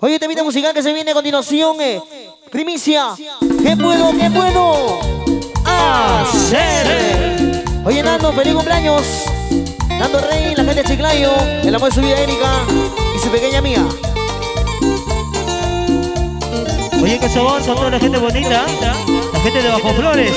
Oye, temita musical que se viene a continuación, eh. Primicia. ¿Qué puedo, qué puedo hacer? Oye, Nando, feliz cumpleaños. Nando Rey, la gente de Chiclayo, el amor de su vida Erika y su pequeña mía. Oye, qué sabor con toda la gente bonita. La gente de Bajo Flores.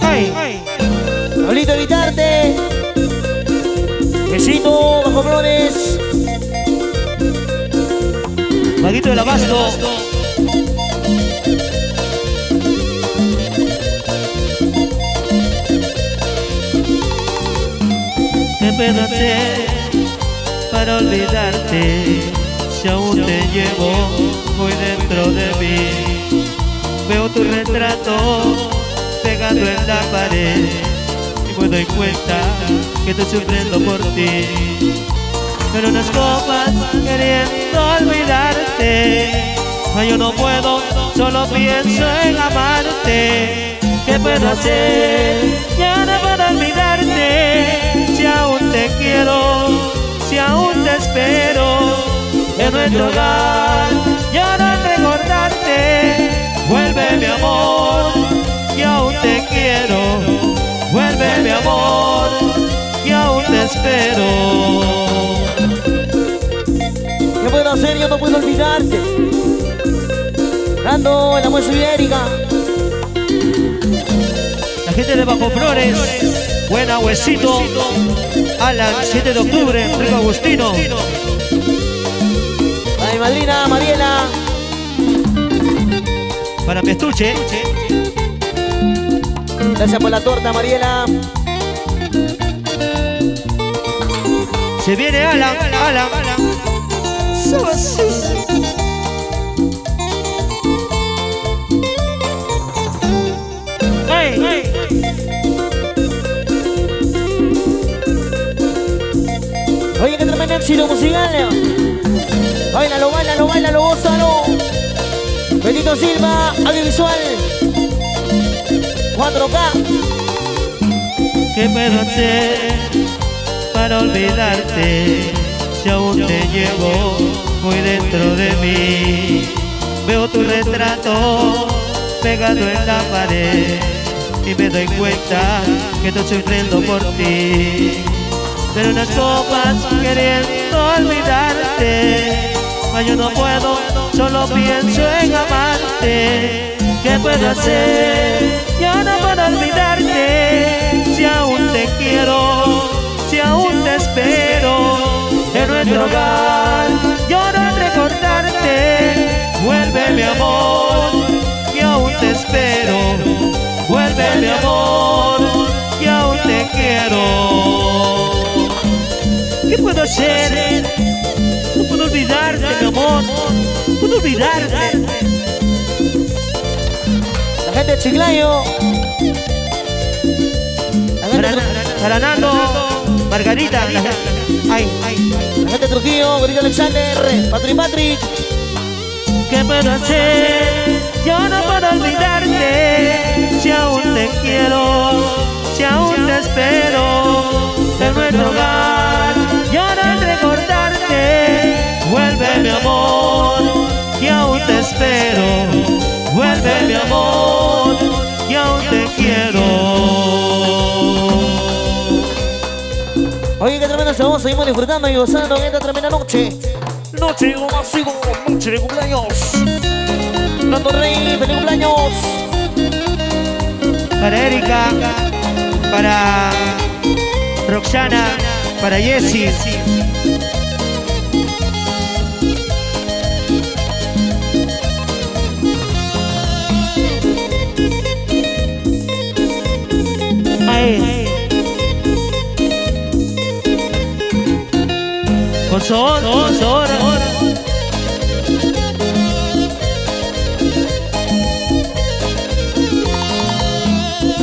Ay. Pablito Evitarte. Besito, Bajo Flores. Maguito del Abasto. ¿Qué puedo hacer para olvidarte? Si aún te llevo muy dentro de mí. Veo tu retrato pegado en la pared y me doy cuenta que estoy sufriendo por ti. Pero unas copas queriendo olvidarte. Ay, yo no puedo, solo pienso en amarte. ¿Qué puedo hacer? Ya no puedo olvidarte. Si aún te quiero, si aún te espero en nuestro hogar. Ya no recordarte. Vuelve mi amor, y aún te quiero. Vuelve mi amor, y aún te espero. ¿Qué puedo hacer? Yo no puedo olvidarte. Amor de su vida Erika. La gente de Bajo Flores, Buena Huesito, Alan, 7 de octubre, Enrico Agustino. Para mi madrina, Mariela. Para mi estuche, Gracias por la torta, Mariela. se viene Alan, Alan. Hey, Oye, qué tremendo éxito musical. Bailalo, bailalo, bailalo, gózalo. Benito Silva, audiovisual. 4K. ¿Qué puedo hacer para olvidarte si aún te llevo muy dentro de mí? Veo tu retrato pegado en la pared y me doy cuenta que estoy sufriendo por ti. Pero unas copas queriendo olvidarte, mas yo no puedo, solo pienso en amarte. ¿Qué puedo hacer? Yo no puedo olvidarte si aún te quiero, si aún te espero nuestro hogar. No recordarte, vuelve mi amor, y aún te espero. Vuelve mi amor, y aún te quiero. ¿Qué puedo hacer? No puedo olvidarte, mi amor. No puedo olvidarte. La gente de Chiclayo. La gente, Margarita. la- Ay, ay. la gente Trujillo, Gorita Alexander, Patrick Patrick. ¿Qué puedo hacer? Yo no puedo olvidarte Si aún te quiero Si aún te espero En nuestro hogar Yo no recordarte Vuelve mi amor Y aún te espero Vuelve mi amor Y aún te quiero Oye, qué tremendo sabor. Seguimos disfrutando y gozando esta tremenda noche. Noche o masivo, noche de cumpleaños. Nando Rey, feliz cumpleaños. Para Erika Para Roxana Para Jessie Son, con son.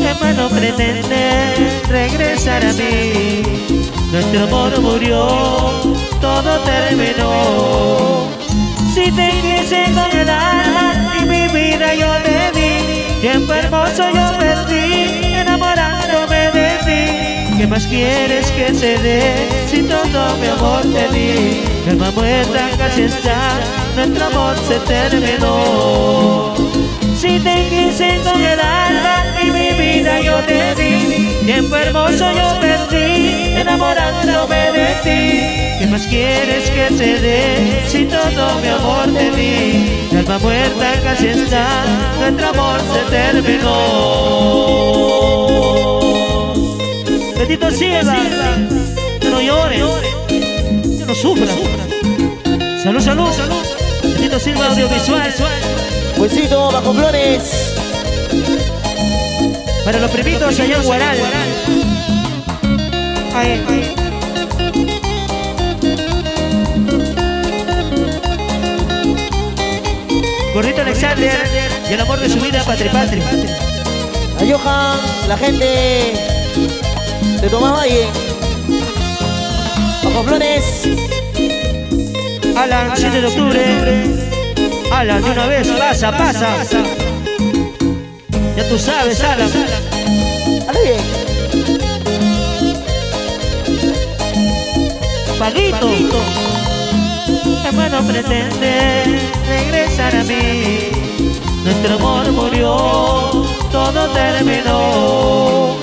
Hermano pretende regresar a mí. Nuestro amor murió, todo terminó. Si te quise el y mi vida yo te di, tiempo hermoso yo más quieres que se dé si todo mi amor te di? Mi alma muerta casi está nuestro amor se terminó. Si te quise con el alma y mi vida yo te di, tiempo hermoso yo perdí, enamorándome de ti. ¿Qué más quieres que te dé si todo mi amor te di? Mi alma muerta casi está, nuestro amor se terminó. Bendito Silva, no llores, no sufras. Salud, salud, salud. Bendito Silva Audiovisual. Huesito bajo flores. Para los primitos allá en Guaral. Ahí. Gordito Alexander y el amor de su vida, Patri Patri. A Johan, la gente de Tomás Valle. Bajo flores. Alan, 7 de octubre. Alan, de una vez, pasa, pasa. Ya tú sabes, Alan. Dale bien. Paguito. Hermano pretende regresar a mí. Nuestro amor murió, todo terminó.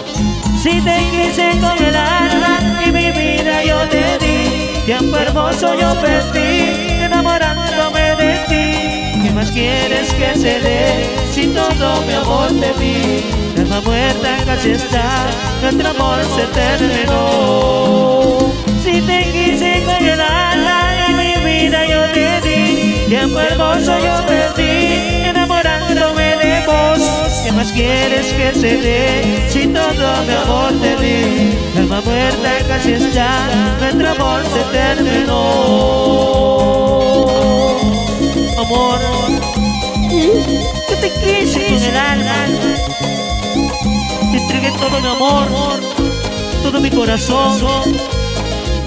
Si te quise con el alma y mi vida yo te di, tiempo hermoso yo perdí, enamorándome de ti. ¿Qué más quieres que se dé si todo mi amor te di? Alma muerta casi está, nuestro amor se terminó. Si te quise con el alma y mi vida yo te di, tiempo hermoso yo perdí, enamorándome de vos. ¿Qué más quieres que se dé todo mi amor te di? Alma muerta casi está, nuestro amor se terminó. Amor, yo te quise con el alma, te entregué todo mi amor, todo mi corazón,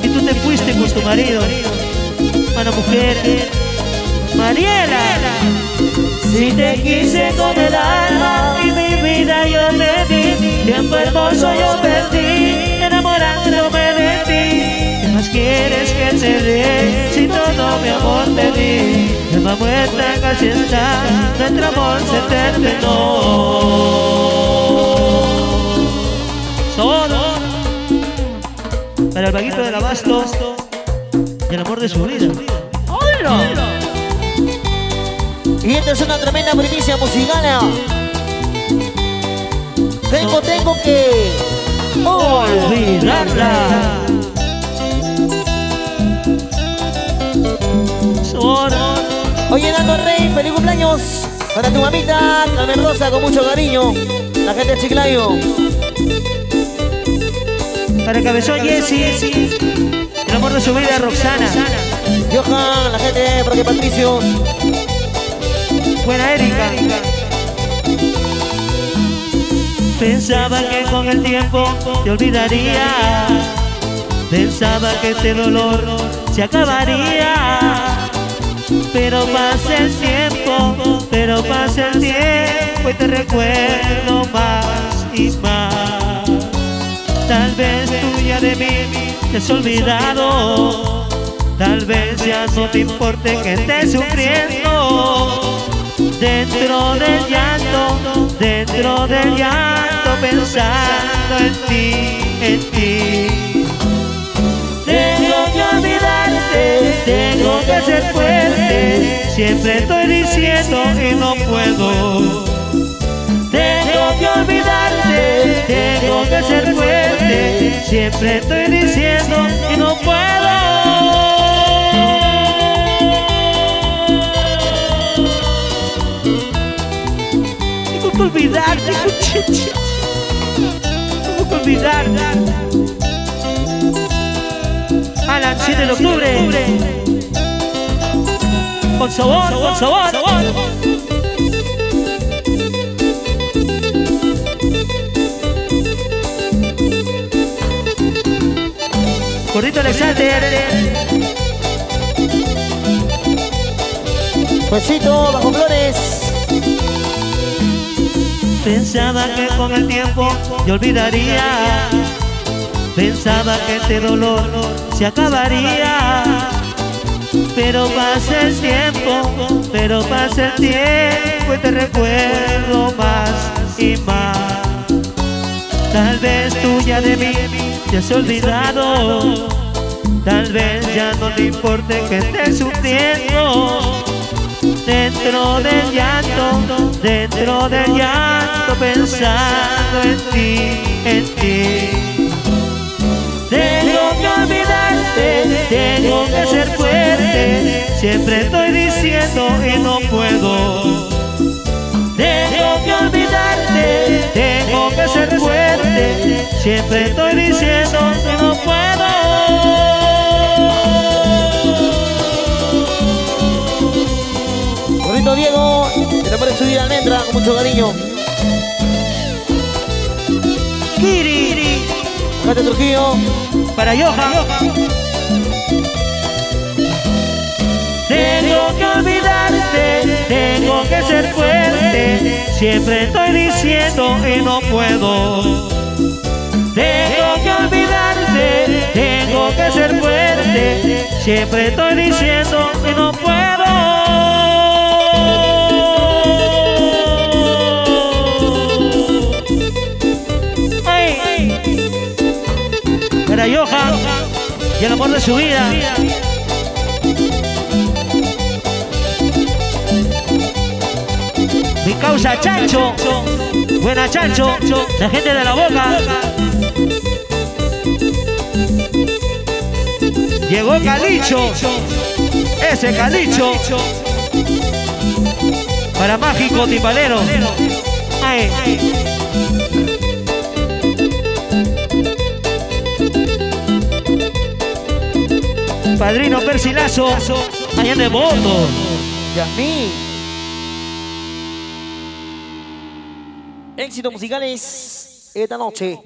y tú te fuiste con tu marido, mano mujer, Mariela. Si te quise con el alma y mi vida yo te tiempo hermoso yo perdí, enamorándome de ti. ¿Qué más quieres que te dé si todo mi amor te di? Alma muerta casi está, nuestro amor se terminó. Solo para el vaguito del abasto y el amor de su vida. ¡Hola! Y esta es una tremenda primicia musical. Tengo, tengo que olvidarla. Oye, Nando Rey, feliz cumpleaños para tu mamita Carmen Rosa con mucho cariño. La gente de Chiclayo. para cabezón Jesse, el amor de su vida Roxana, Johan, la gente de Parque Patricio. buena Erika. Pensaba que con el tiempo te olvidaría, pensaba que este dolor se acabaría. Pero pasa el tiempo, pero pasa el tiempo y te recuerdo más y más. Tal vez tú ya de mí te has olvidado. Tal vez ya no te importe que estés sufriendo. Dentro del llanto, dentro del llanto, pensando en ti, en ti. Tengo que olvidarte, tengo que ser fuerte. Siempre estoy diciendo y no puedo. Tengo que olvidarte, tengo que ser fuerte. Siempre estoy diciendo y no puedo. Olvidarte, olvidarte. A las 7 de octubre. Con sabor, con sabor. Gordito Alexander. Huesito bajo flores. Pensaba que con el tiempo yo olvidaría. Pensaba que este dolor se acabaría. Pero pasa el tiempo, Pero pasa el tiempo y te recuerdo más y más Tal vez tú ya de mí te has olvidado Tal vez ya no te importe que estés sufriendo Dentro del llanto, dentro del llanto Pensando en ti, en ti. Tengo que olvidarte, tengo que ser fuerte Siempre estoy diciendo y no puedo. Tengo que olvidarte, tengo que ser fuerte Siempre estoy diciendo que no puedo cariño. Kiri, acá Trujillo, para Johan. Tengo que olvidarte, tengo que ser fuerte, siempre estoy diciendo y no puedo. Tengo que olvidarte, tengo que ser fuerte, siempre estoy diciendo y no puedo. Y el amor de su vida. Mi causa Chancho, buena Chancho, la gente de la boca. Llegó Calicho, ese Calicho. Para Mágico Tipalero. Padrino Persilazo, allá de voto. Yasmín. Éxitos musicales esta noche.